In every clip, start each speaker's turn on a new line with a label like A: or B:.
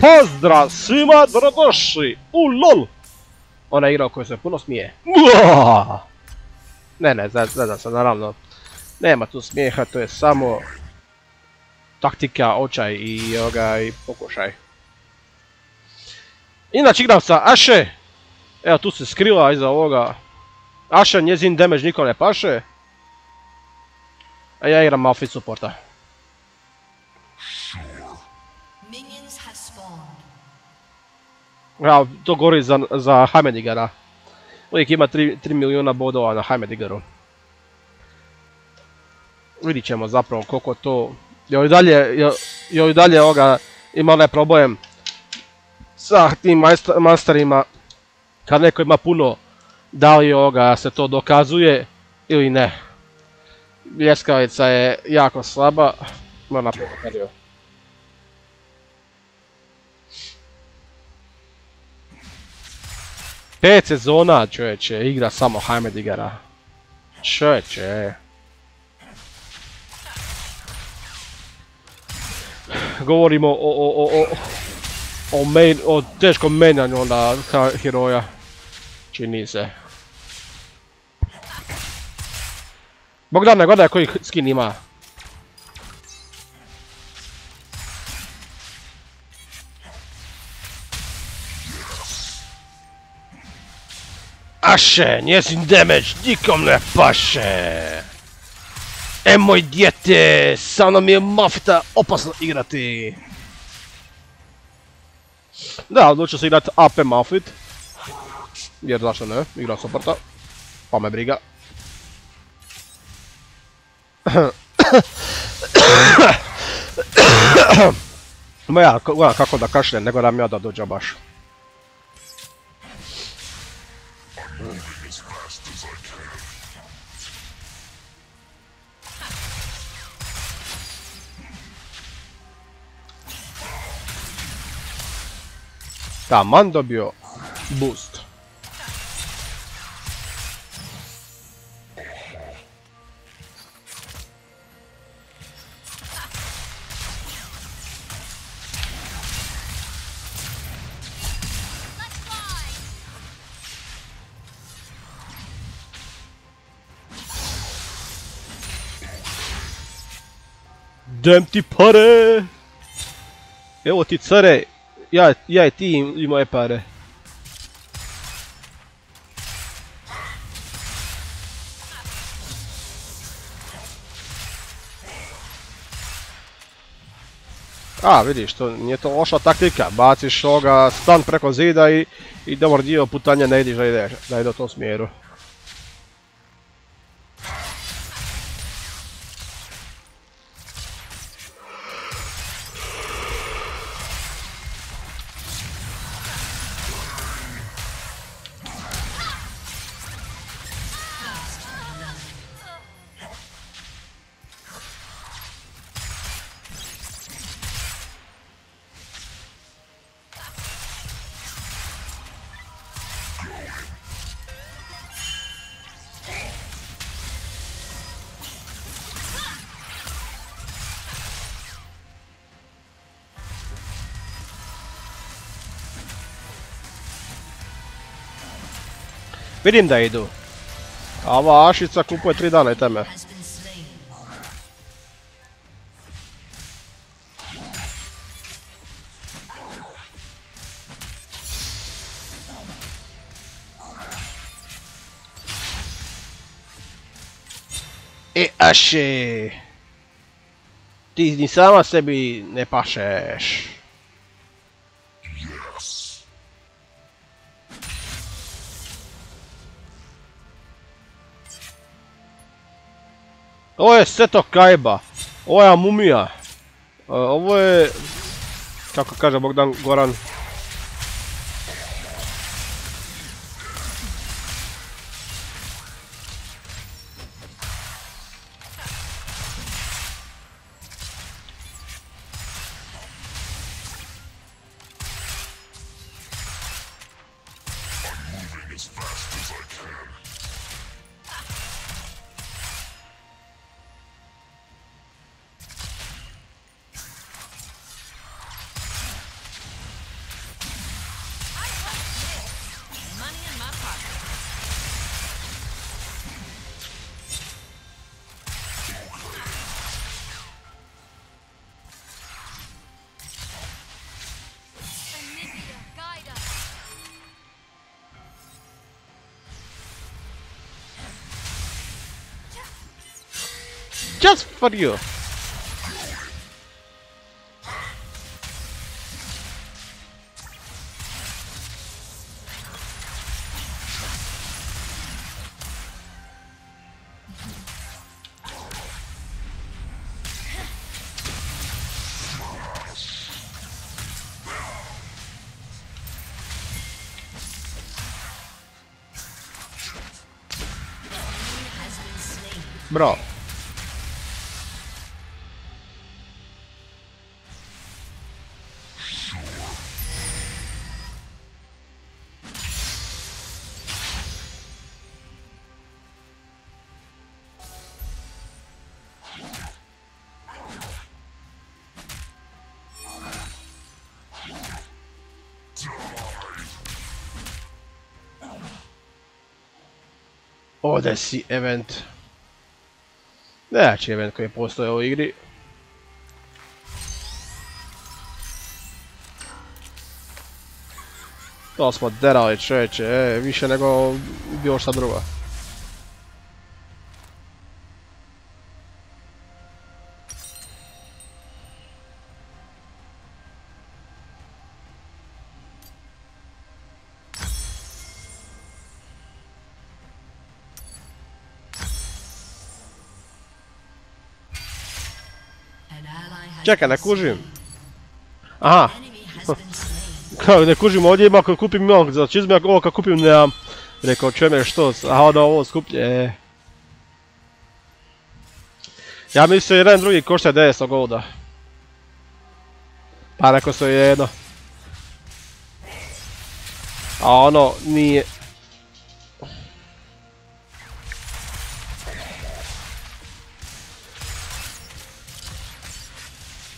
A: Pozdrav svima, dobrodošli u LOL! Ona igra u kojoj se puno smije. Ne, ne, zada se, naravno. Nema tu smijeha, to je samo taktika, očaj i, pokušaj. Inače igram sa Ashe. Evo tu se skriva iza ovoga. Ashe, njezin damage niko ne paše. A ja igram Malphite supporta. Ja, to govori za, za. Uvijek ima 3, 3 milijuna bodova na Heimedigeru. Vidit ćemo zapravo koliko to... Joj dalje, dalje ima onaj problem sa tim masterima kad neko ima puno da li se to dokazuje ili ne. Ljeskavica je jako slaba, moram napraviti Pet sezona čovječe, igra samo Heimedigera. Čovječe. Govorimo o, o, o, o, o, main, o teškom menjanju onda heroja. Čini se. Bogdane, gledaj koji skin ima. Aše, njezin damage nikom ne paše. E moj djete, sa mnom je mafita opasno igrati. Da, odlučio se igrati AP Mafit. Jer zašto ne, igra supporta. Pa me briga. Ma ja, kako da kašljem, nego da mi ja da dođe baš. Taman dobio boost. Dam ti pare! Evo ti care, ja, ja i ti i moje pare. A, vidiš, to nije to loša taktika, baciš ovoga stan preko zida i, dobar dio putanja ne ideš da ide, da ide u tom smjeru. Vidim da idu. A ova Ašica kupuje tri dana i teme. E, Aše! Ti ni sama sebi ne pašeš. Ovo je Seto Kaiba. Ovo je Amumija. E, ovo je... Kako kaže Bogdan Goran, just for you. Bro. Ovdje si event. Najjači event koji postoje u igri. To smo derali čovječe, e, više nego bilo šta drugo. Čekaj, ne kužim. Aha, kao ne kužim ovdje ima kad kupim ovo za čizme, ovo kad kupim nemam. Rekao čeme što, a onda ovo skuplje. e. Ja mislim jedan drugi košta 900 golda. Pa rekao se jedno. A ono nije.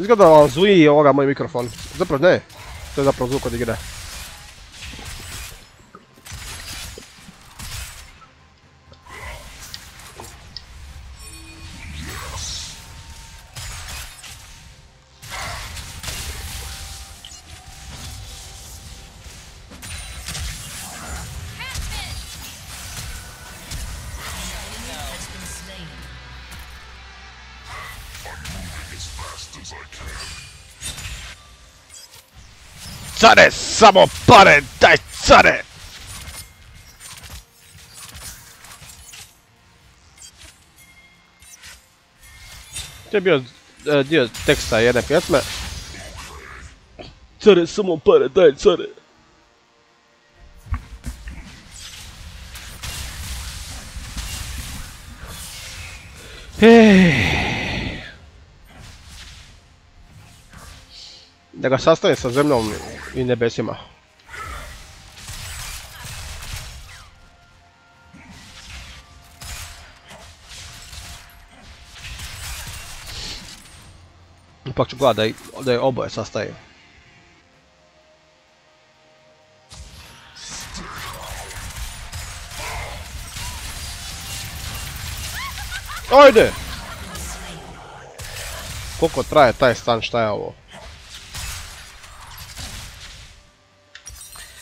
A: Izgleda zuji ovoga moj mikrofon. Zapravo ne. To je zapravo zvuk od igre. Care, samo pare, daj care! To je bio e, dio teksta jedne pjesme. Care, samo pare, daj care! Ej. Da ga sastavim sa zemljom i nebesima. Ipak ću gledat da, je oboje sastavim. Ajde! Koliko traje taj stan, šta je ovo?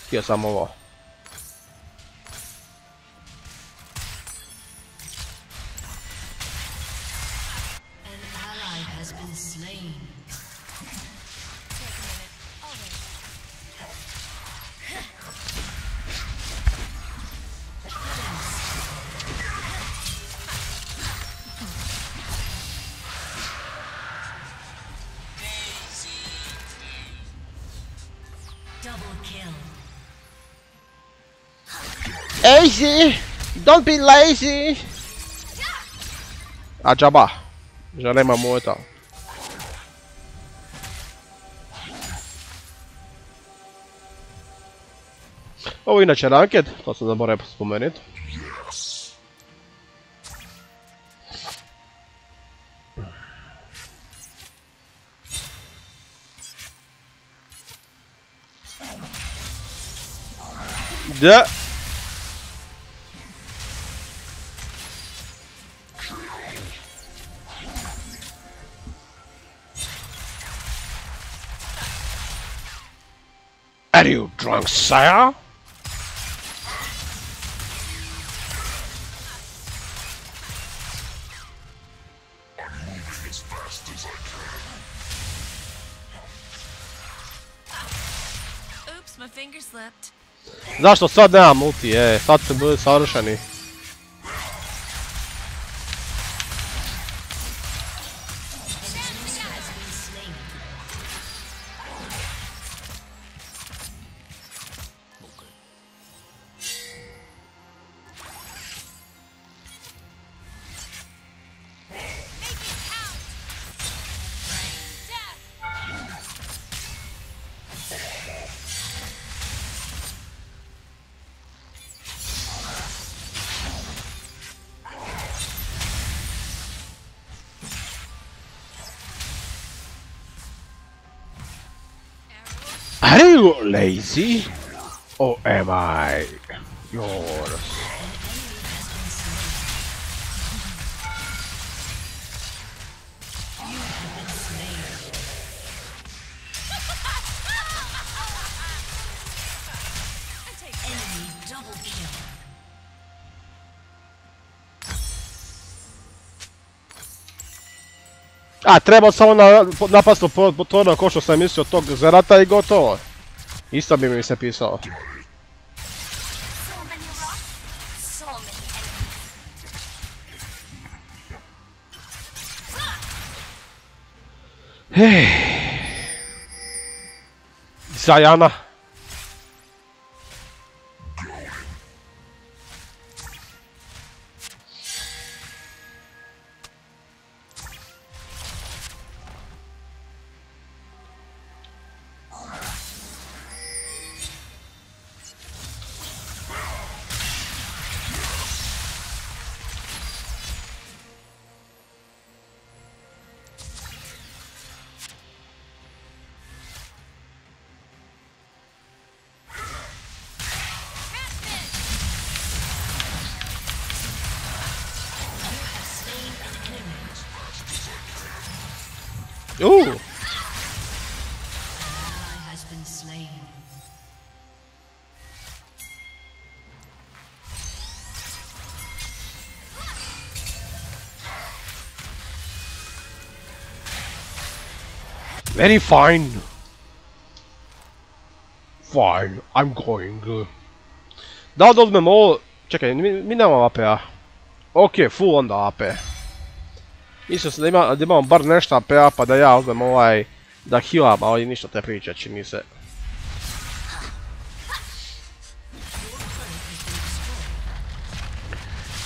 A: Htio sam ovo.
B: An
A: Easy! Don't be lazy! A džaba. Želema mu to. Ovo je inače ranked, to sam zaboravio spomenuti. Da. drunk, sire! Zašto sad nemam multi, e, sad su bili savršeni. You lazy? Or am I yours? A, treba samo na, napast po, po to ko što sam mislio tog Zerata i gotovo. Io Isto by mi se
B: písal. Hej.
A: Zajana. Ooh. Very fine. Fine, I'm going. Da uzmem ovo... Čekaj, mi, mi nemamo. Ok, full onda AP. Mislio sam da, ima, da imamo bar nešto AP-a pa da ja uzmem ovaj... Da healam, ali ništa te priče čini mi se.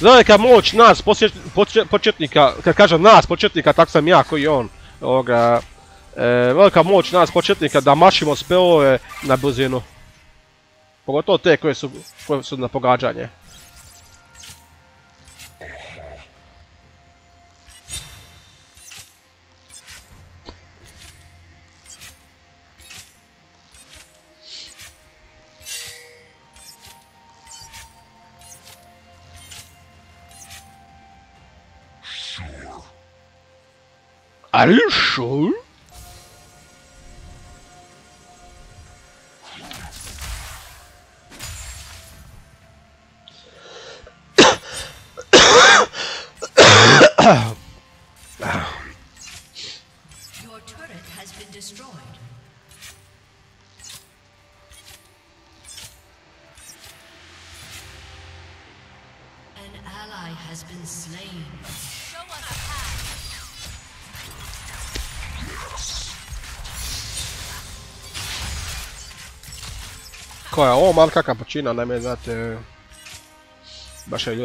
A: Velika moć nas, početnika, kad kažem nas, početnika, tak sam ja koji on. Ovoga, velika moć nas, početnika, da mašimo spelove na brzinu. Pogotovo te koje su na pogađanje. Are you Koja znate... Baš je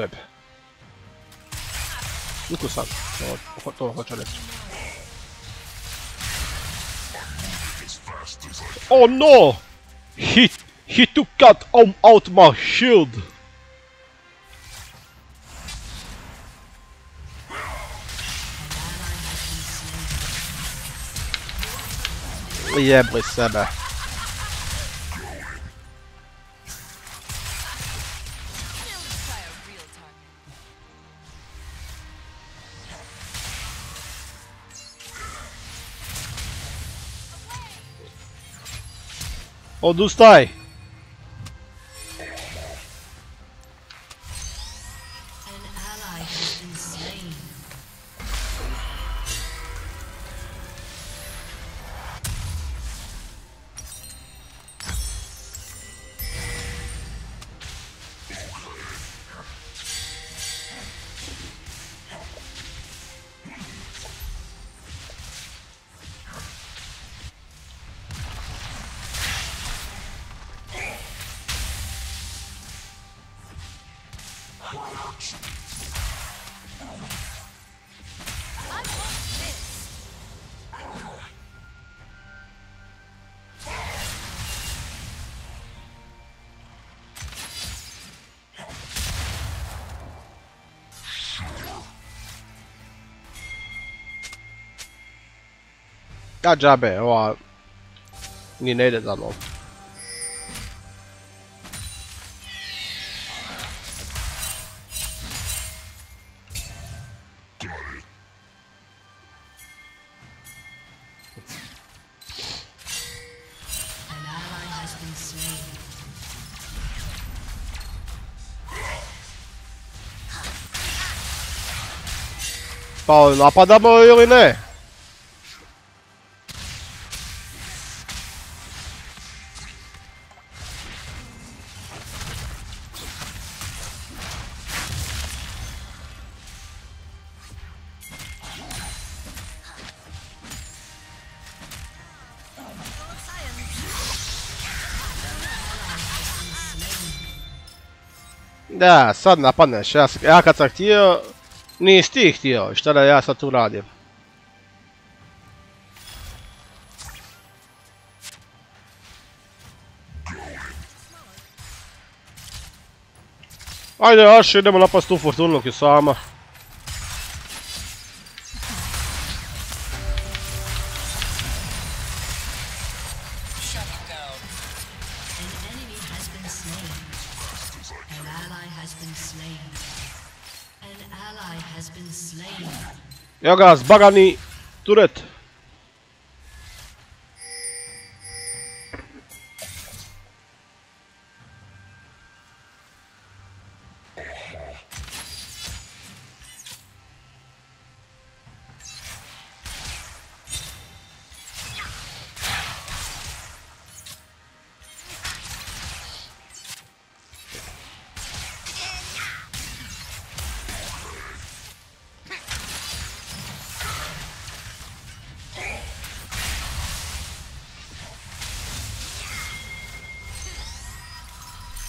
A: to, reći. Oh no! He, he took out, um, out my shield! Jebli sebe.
B: Ô Dustai,
A: Ja džabe, ova... Ni ne ide za mnom. Pa napadamo ili ne? Da, sad napadneš, ja, s- ja kad sam htio, nisi ti htio, šta da ja sad tu radim? Ajde, Aš, idemo napast tu Fortunu sama. Evo ga, zbagani turet.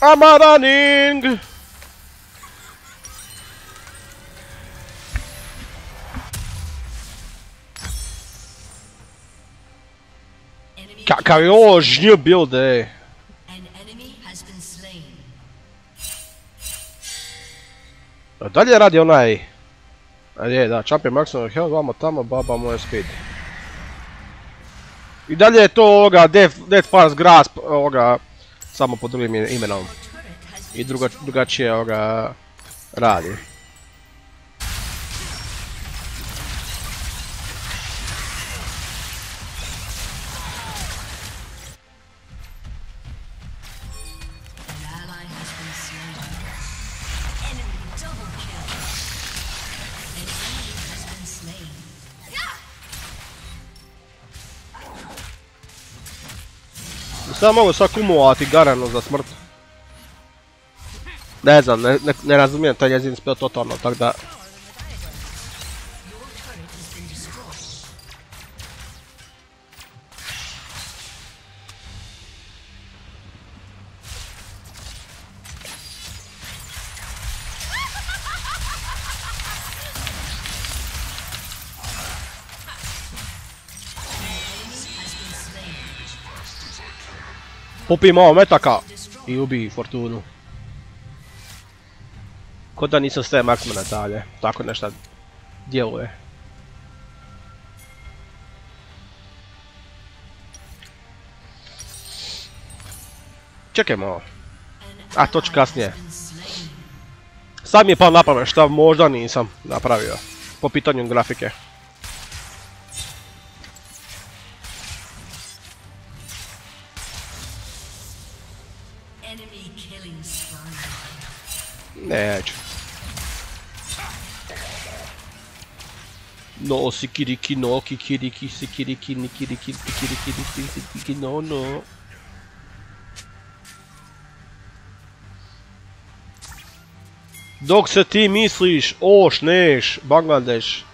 A: I'm running! Je build,
B: enemy has been slain.
A: A Dalje radi onaj... A je, da, champion maximum health, vamo tamo, baba moje speed. I dalje je to ovoga Death, Death Pass Grasp, ovoga, samo pod drugim imenom. I druga, drugačije ovoga radi. Sad mogu sad kumovati Garanu za smrt. Ne znam, ne, ne, ne razumijem taj njezin spell totalno, tak da... Popi malo metaka i ubij Fortunu. Ko da nisam sve Marksmana dalje, tako nešto djeluje. Čekaj malo, A, to ću kasnije. sad mi je pao pamet šta možda nisam napravio po pitanju grafike. Neću. No, sikiriki, no, kikiriki, sikiriki, nikiriki, tikiriki, nikiriki, no, no. Dok se ti misliš, oš, neš, Bangladeš.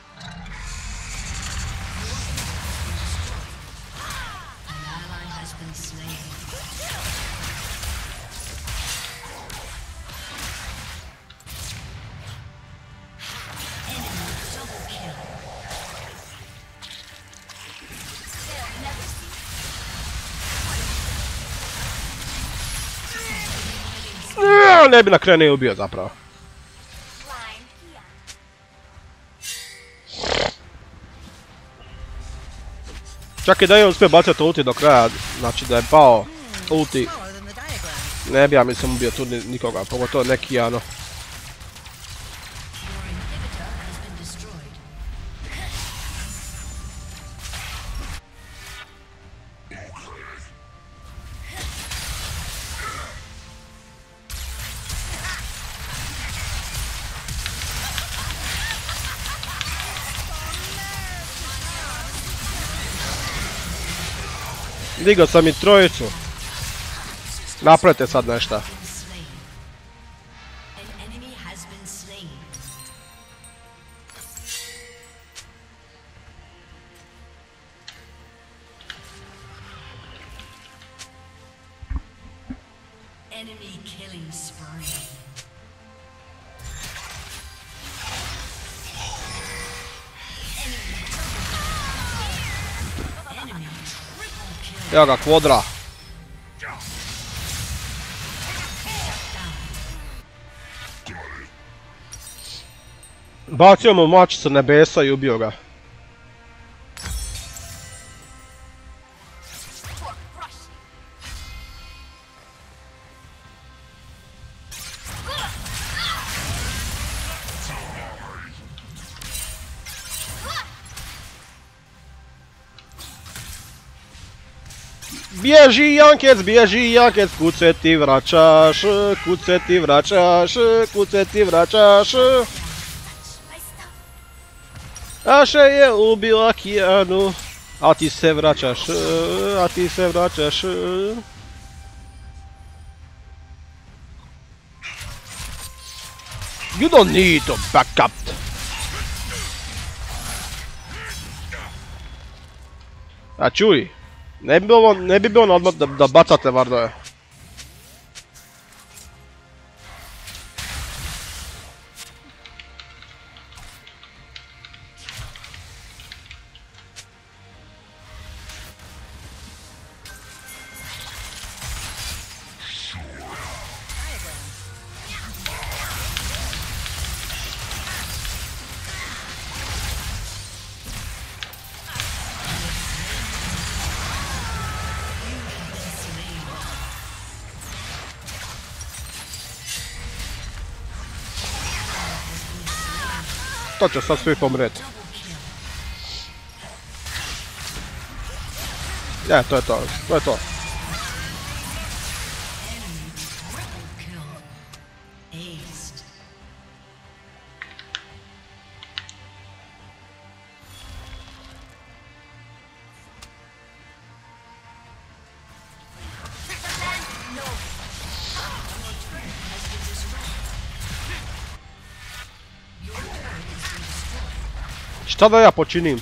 A: Pa ne bi na kraju ni ubio zapravo. Čak i da je uspio bacati ulti do kraja, znači da je pao ulti,
C: diagram.
A: ne bi ja mislim ubio tu ni- nikoga, pogotovo neki ano. Digao sam i trojicu. Napravite sad nešto. Evo ga, kvadra. Bacio mu mač sa nebesa i ubio ga. Bježi Jankec, bježi Jankec, kud se ti vraćaš, kud se ti vraćaš, kud se ti vraćaš. Aše je ubila Kijanu, a ti se vraćaš, a ti se vraćaš. You don't need to back up. A čuj, ne bi bilo, ne bi bilo odmah da, da bacate vardoje. To će sad svi pomret. Ja, to je to, to je to. Šta da ja počinim?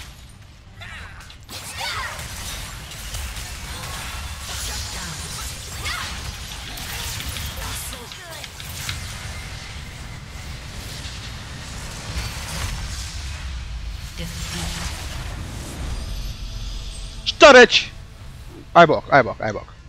A: Šta reći? Aj bok, aj bok, aj bok.